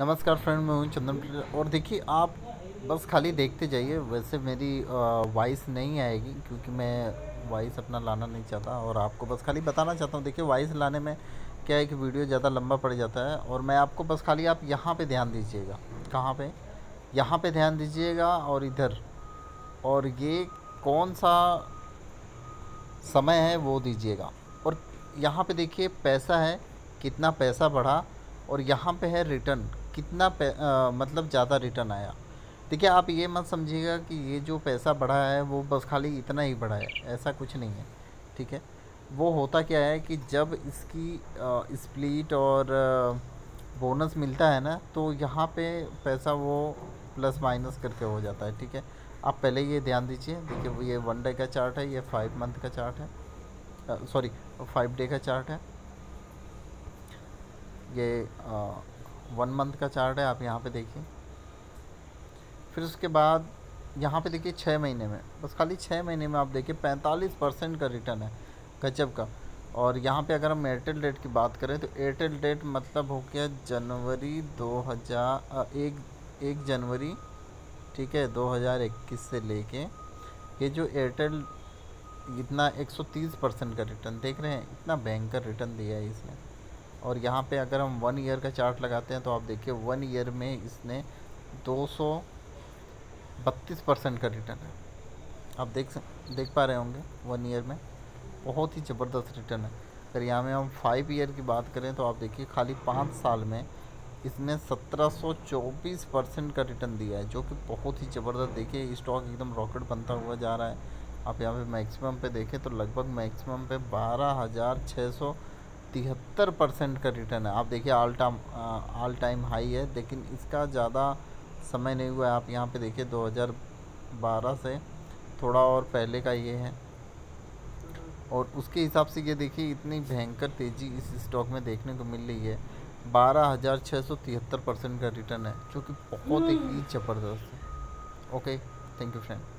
नमस्कार फ्रेंड, मैं हूँ चंदन और देखिए, आप बस खाली देखते जाइए। वैसे मेरी वॉइस नहीं आएगी क्योंकि मैं वॉइस अपना लाना नहीं चाहता और आपको बस खाली बताना चाहता हूँ। देखिए वॉइस लाने में क्या है कि वीडियो ज़्यादा लंबा पड़ जाता है और मैं आपको बस खाली आप यहाँ पे ध्यान दीजिएगा। कहाँ पे? यहाँ पे ध्यान दीजिएगा और इधर। और ये कौन सा समय है वो दीजिएगा। और यहाँ पे देखिए, पैसा है, कितना पैसा बढ़ा और यहाँ पे है रिटर्न कितना आ, मतलब ज़्यादा रिटर्न आया? देखिए आप ये मत समझिएगा कि ये जो पैसा बढ़ा है वो बस खाली इतना ही बढ़ा है ऐसा कुछ नहीं है ठीक है? वो होता क्या है कि जब इसकी स्प्लिट और बोनस मिलता है ना तो यहाँ पे पैसा वो प्लस माइनस करके हो जाता है ठीक है? आप पहले ये ध्यान दीजिए देखिए वो ये वन डे का चार्ट है ये फाइव मंथ का चार्ट है सॉरी फाइव डे का चार्ट है ये वन मंथ का चार्ट है, आप यहाँ पे देखिए। फिर उसके बाद यहाँ पे देखिए छः महीने में, बस खाली छः महीने में आप देखिए, पैंतालीस परसेंट का रिटर्न है गजब का। और यहाँ पे अगर हम एयरटेल डेट की बात करें तो एयरटेल डेट मतलब हो गया जनवरी दो हज़ार एक एक जनवरी, ठीक है, दो हज़ार इक्कीस से लेके ये जो एयरटेल इतना 130 परसेंट का रिटर्न देख रहे हैं, इतना भयंकर रिटर्न दिया है इसने। और यहाँ पे अगर हम वन ईयर का चार्ट लगाते हैं तो आप देखिए वन ईयर में इसने दो सौ बत्तीस परसेंट का रिटर्न है। आप देख देख पा रहे होंगे वन ईयर में बहुत ही ज़बरदस्त रिटर्न है। अगर यहाँ में हम फाइव ईयर की बात करें तो आप देखिए खाली पाँच साल में इसने सत्रह सौ चौबीस परसेंट का रिटर्न दिया है, जो कि बहुत ही ज़बरदस्त। देखिए स्टॉक एकदम रॉकेट बनता हुआ जा रहा है। आप यहाँ पे मैक्सिमम पे देखें तो लगभग मैक्सिमम पे बारह हज़ार छः सौ तिहत्तर परसेंट का रिटर्न है। आप देखिए all time all time high है लेकिन इसका ज़्यादा समय नहीं हुआ है। आप यहाँ पे देखिए 2012 से थोड़ा और पहले का ये है। और उसके हिसाब से ये देखिए इतनी भयंकर तेज़ी इस स्टॉक में देखने को मिल रही है। बारह हज़ार छः सौ तिहत्तर परसेंट का रिटर्न है जो कि बहुत ही ज़बरदस्त है। Okay thank you friend